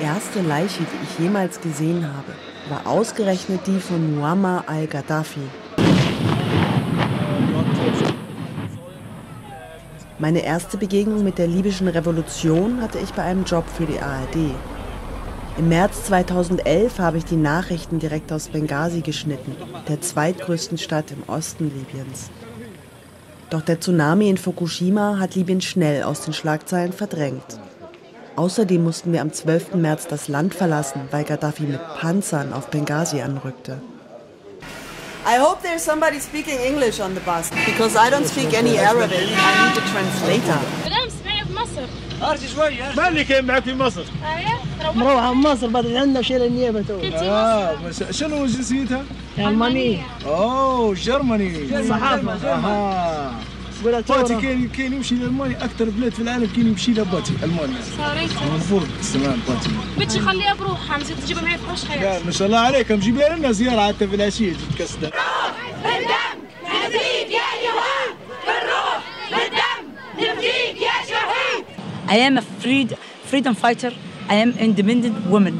erste Leiche, die ich jemals gesehen habe, war ausgerechnet die von Muammar al-Gaddafi. Meine erste Begegnung mit der libyschen Revolution hatte ich bei einem Job für die ARD. Im März 2011 habe ich die Nachrichten direkt aus Benghazi geschnitten, der zweitgrößten Stadt im Osten Libyens. Doch der Tsunami in Fukushima hat Libyen schnell aus den Schlagzeilen verdrängt. Außerdem mussten wir am 12. März das Land verlassen, weil Gaddafi mit Panzern auf Benghazi anrückte. I hope there's somebody speaking English on the bus, because I don't speak any Arabic. I need a translator. ارجع شوي ما اللي كان معك في مصر؟ مروحة من مصر بدل عندنا شيل النيابة تو اه شنو جنسيتها؟ المانية اوه جرماني صحافة اها باتي كاين كاين يمشي لالمانيا أكثر بلاد في العالم كاين يمشي لها باتي ألمانيا. صاريتها مضبوط تمام باتي. بنتي خليها بروحها مزيد تجيبها معايا في حياتي. لا ما شاء الله عليك مجيبها لنا زيارة حتى في العشية تجي تكسدها بالدم نزيد يا بالروح بالدم نفديك يا شهيد. I am a freed, freedom fighter. I am independent woman.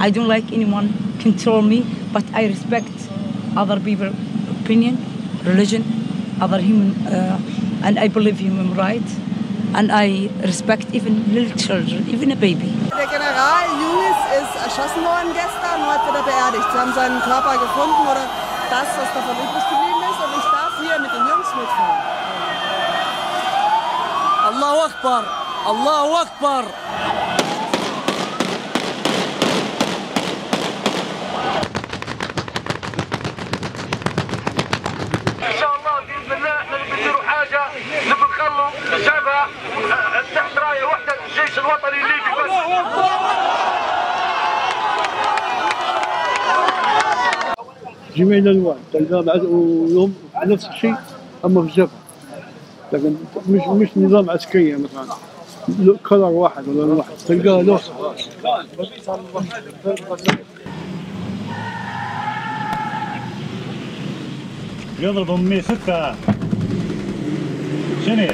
I don't like anyone control me, but I respect other people's opinion, religion, other human, uh, and I believe human rights, and I respect even little children, even a baby. Der General Lewis ist erschossen worden gestern und heute wird er beerdigt. Sie haben seinen Körper gefunden oder das, was davon übrig geblieben ist und ich darf hier mit den Jungs mitfahren. Allahu Akbar! Allahu Akbar! نخلوا الجبهه تحت رايه واحدة الجيش الوطني الليبي. بس جميع الالوان تلقاه بعد ويوم نفس الشيء أما في الجبهه لكن مش مش نظام عسكري مثلا. كلر واحد ولا واحد. تلقاه لوح يضرب 106 شنو؟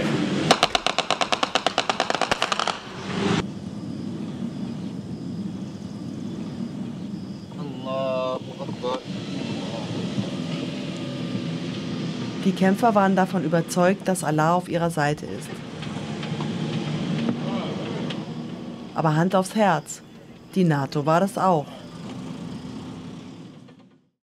Die Kämpfer waren davon überzeugt, dass Allah auf ihrer Seite ist. Aber Hand aufs Herz, die NATO war das auch.